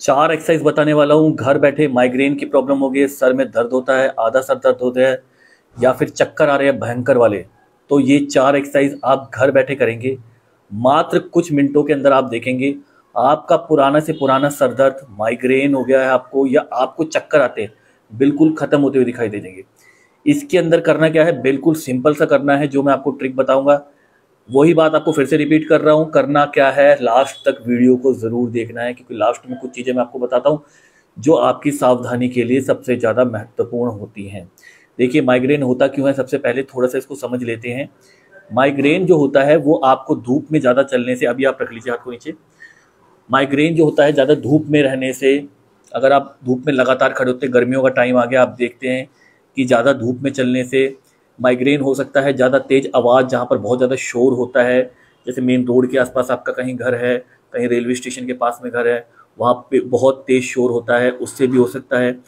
चार एक्सरसाइज बताने वाला हूँ। घर बैठे माइग्रेन की प्रॉब्लम हो गई सर में दर्द होता है, आधा सर दर्द होता है, या फिर चक्कर आ रहे हैं भयंकर वाले। तो ये चार एक्सरसाइज आप घर बैठे करेंगे। मात्र कुछ मिनटों के अंदर आप देखेंगे, आपका पुराना से पुराना सर दर्द माइग्रेन हो गया है आपको, या आपको चक्कर आते हैं, बिल्कुल ख़त्म होते हुए दिखाई दे देंगे इसके अंदर करना क्या है? बिल्कुल सिंपल सा करना है, जो मैं आपको ट्रिक बताऊँगा। वही बात आपको फिर से रिपीट कर रहा हूँ, करना क्या है? लास्ट तक वीडियो को ज़रूर देखना है, क्योंकि लास्ट में कुछ चीज़ें मैं आपको बताता हूँ, जो आपकी सावधानी के लिए सबसे ज़्यादा महत्वपूर्ण होती हैं। देखिए माइग्रेन होता क्यों है? सबसे पहले थोड़ा सा इसको समझ लेते हैं। माइग्रेन जो होता है, वो आपको धूप में ज़्यादा चलने से, अभी आप रख लीजिए हाथ को नीचे। माइग्रेन जो होता है, ज़्यादा धूप में रहने से, अगर आप धूप में लगातार खड़े होते, गर्मियों का टाइम आ गया, आप देखते हैं कि ज़्यादा धूप में चलने से माइग्रेन हो सकता है, ज़्यादा तेज़ आवाज़ जहाँ पर बहुत ज़्यादा शोर होता है, जैसे मेन रोड के आसपास आपका कहीं घर है, कहीं रेलवे स्टेशन के पास में घर है, वहाँ पे बहुत तेज़ शोर होता है, उससे भी हो सकता है।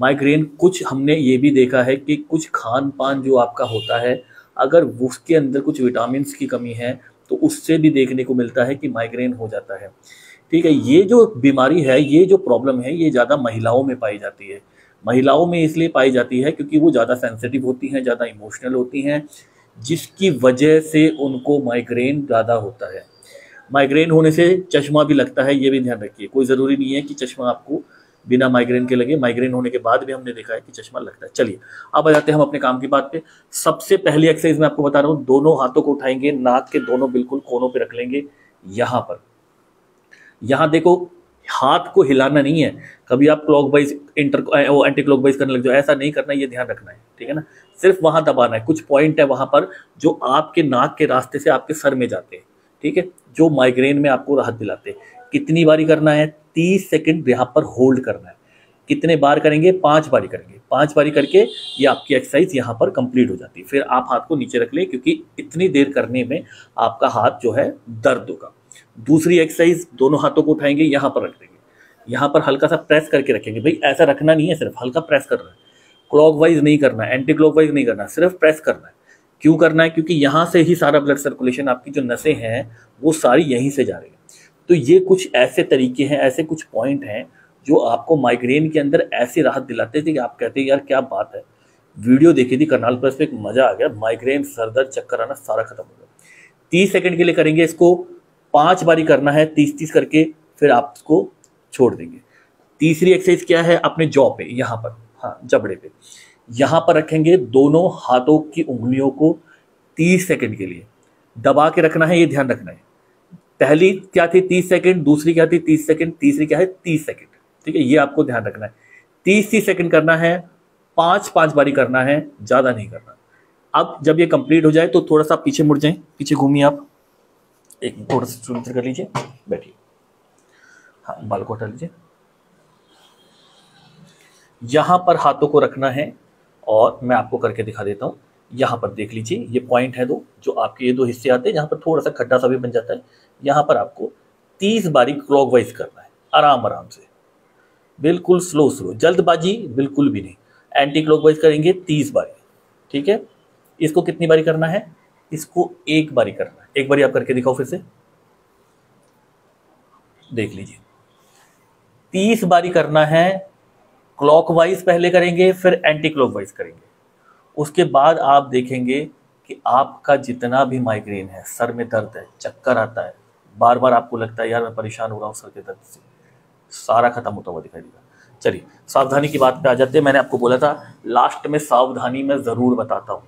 माइग्रेन कुछ हमने ये भी देखा है कि कुछ खान पान जो आपका होता है, अगर उसके अंदर कुछ विटामिन की कमी है तो उससे भी देखने को मिलता है कि माइग्रेन हो जाता है। ठीक है, ये जो बीमारी है, ये जो प्रॉब्लम है, ये ज़्यादा महिलाओं में पाई जाती है। महिलाओं में इसलिए पाई जाती है क्योंकि वो ज़्यादा सेंसिटिव होती हैं, ज़्यादा इमोशनल होती हैं, जिसकी वजह से उनको माइग्रेन ज़्यादा होता है। माइग्रेन होने से चश्मा भी लगता है, ये भी ध्यान रखिए। कोई ज़रूरी नहीं है कि चश्मा आपको बिना माइग्रेन के लगे। माइग्रेन होने के बाद भी हमने देखा है कि चश्मा लगता है। चलिए, अब आ जाते हैं हम अपने काम की बात पे। सबसे पहली एक्सरसाइज मैं आपको बता रहा हूँ, दोनों हाथों को उठाएँगे, नाक के दोनों बिल्कुल कोनों पे रख लेंगे, यहाँ पर। यहाँ देखो हाथ को हिलाना नहीं है। कभी आप क्लॉक वाइज इंटर वो एंटी क्लॉक वाइज करने लग जाओ, ऐसा नहीं करना, ये ध्यान रखना है, ठीक है ना? सिर्फ़ वहाँ दबाना है। कुछ पॉइंट है वहाँ पर जो आपके नाक के रास्ते से आपके सर में जाते हैं, ठीक है? जो माइग्रेन में आपको राहत दिलाते हैं। कितनी बारी करना है? तीस सेकेंड यहाँ पर होल्ड करना है। कितने बार करेंगे? पाँच बारी करेंगे। पाँच बारी करके ये आपकी एक्सरसाइज यहाँ पर कंप्लीट हो जाती है। फिर आप हाथ को नीचे रख लें, क्योंकि इतनी देर करने में आपका हाथ जो है दर्द होगा। दूसरी एक्सरसाइज दोनों हाथों को उठाएँगे, यहाँ पर रख देंगे। यहाँ पर हल्का सा प्रेस करके रखेंगे। भाई, ऐसा रखना नहीं है, सिर्फ़ हल्का प्रेस करना है। क्लॉक वाइज नहीं करना है एंटी क्लॉक वाइज नहीं करना सिर्फ़ प्रेस करना है। क्यों करना है? क्योंकि यहाँ से ही सारा ब्लड सर्कुलेशन आपकी जो नसें हैं, वो सारी यहीं से जा रही है। तो ये कुछ ऐसे तरीके हैं, ऐसे कुछ पॉइंट हैं, जो आपको माइग्रेन के अंदर ऐसी राहत दिलाते थे कि आप कहते यार, क्या बात है? वीडियो देखी थी करनाल प्लस पे, एक मज़ा आ गया। माइग्रेन सरदर्द चक्कर आना सारा खत्म हो गया। तीस सेकंड के लिए करेंगे इसको। पाँच बारी करना है तीस तीस करके फिर आप इसको छोड़ देंगे। तीसरी एक्सरसाइज क्या है? अपने जॉ पे, यहाँ पर। हाँ जबड़े पे। यहाँ पर रखेंगे दोनों हाथों की उंगलियों को तीस सेकेंड के लिए। दबा के रखना है, ये ध्यान रखना है। पहली क्या थी? तीस सेकेंड दूसरी क्या थी? तीस सेकेंड तीसरी क्या है? तीस सेकेंड ठीक है, ये आपको ध्यान रखना है। तीस तीस सेकेंड करना है पाँच पाँच बारी करना है, ज़्यादा नहीं करना। अब जब ये कंप्लीट हो जाए तो थोड़ा सा पीछे मुड़ जाए, पीछे घूमिए आप। एक थोड़ा सा कर लीजिए। बैठिए। हाँ बाल को हटा लीजिए। यहाँ पर हाथों को रखना है और मैं आपको करके दिखा देता हूँ। यहाँ पर देख लीजिए, ये पॉइंट है दो, जो आपके ये दो हिस्से आते हैं, जहाँ पर थोड़ा सा खड्डा सा भी बन जाता है। यहाँ पर आपको तीस बारी क्लॉकवाइज करना है, आराम आराम से। बिल्कुल स्लो स्लो जल्दबाजी बिल्कुल भी नहीं। एंटी क्लॉकवाइज करेंगे तीस बारी, ठीक है? इसको कितनी बारी करना है? इसको एक बारी करना है। एक बारी आप करके दिखाओ फिर से। देख लीजिए। तीस बारी करना है क्लॉकवाइज पहले करेंगे, फिर एंटी क्लॉकवाइज करेंगे। उसके बाद आप देखेंगे कि आपका जितना भी माइग्रेन है, सर में दर्द है, चक्कर आता है बार बार आपको लगता है, यार, मैं परेशान हो रहा हूँ सर के दर्द से। सारा खत्म होता हुआ दिखाई देगा। चलिए, सावधानी की बात पे आ जाते हैं। मैंने आपको बोला था लास्ट में सावधानी में ज़रूर बताता हूँ।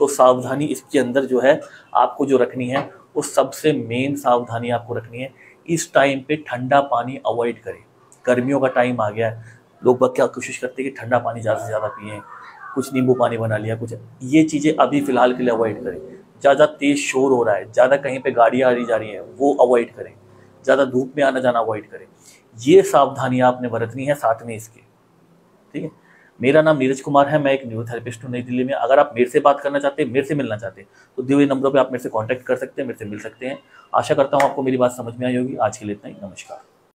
तो सावधानी इसके अंदर जो है आपको जो रखनी है, वो सबसे मेन सावधानी आपको रखनी है। इस टाइम पे ठंडा पानी अवॉइड करें। गर्मियों का टाइम आ गया है। लोग बस क्या कोशिश करते हैं कि ठंडा पानी ज़्यादा से ज़्यादा पिए, कुछ नींबू पानी बना लिया, कुछ ये चीज़ें अभी फ़िलहाल के लिए अवॉइड करें। ज़्यादा तेज़ शोर हो रहा है, ज़्यादा कहीं पर गाड़ियाँ आ रही जा रही हैं, वो अवॉइड करें। ज़्यादा धूप में आना जाना अवॉइड करें। ये सावधानियाँ आपने बरतनी है साथ में इसके। ठीक है? मेरा नाम नीरज कुमार है, मैं एक न्यूरोथेरेपिस्ट हूँ नई दिल्ली में। अगर आप मेरे से बात करना चाहते हैं, मेरे से मिलना चाहते हैं तो दिए हुए नंबरों पर आप मेरे से कॉन्टैक्ट कर सकते हैं, मेरे से मिल सकते हैं। आशा करता हूँ आपको मेरी बात समझ में आई होगी। आज के लिए इतना ही। नमस्कार।